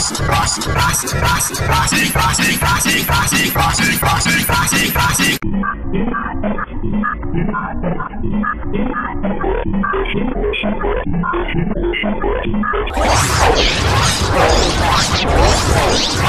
Frosty, Frosty, Frosty, Frosty, Frosty, Frosty, Frosty, Frosty, Frosty, Frosty, Frosty, Oh, my God.